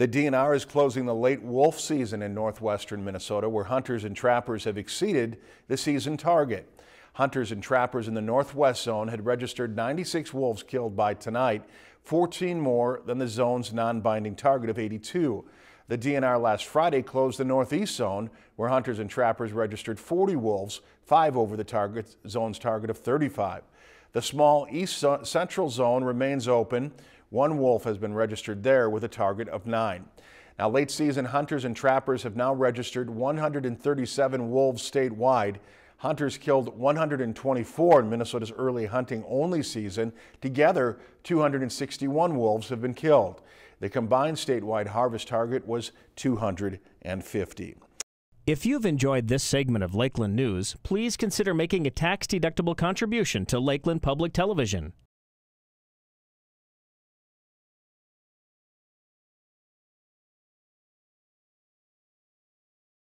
The DNR is closing the late wolf season in northwestern Minnesota, where hunters and trappers have exceeded the season target. Hunters and trappers in the northwest zone had registered 96 wolves killed by tonight, 14 more than the zone's non-binding target of 82. The DNR last Friday closed the northeast zone, where hunters and trappers registered 40 wolves, five over the target zone's target of 35. The small east central zone remains open. One wolf has been registered there with a target of nine. Now, late season hunters and trappers have now registered 137 wolves statewide. Hunters killed 124 in Minnesota's early hunting only season. Together, 261 wolves have been killed. The combined statewide harvest target was 250. If you've enjoyed this segment of Lakeland News, please consider making a tax-deductible contribution to Lakeland Public Television.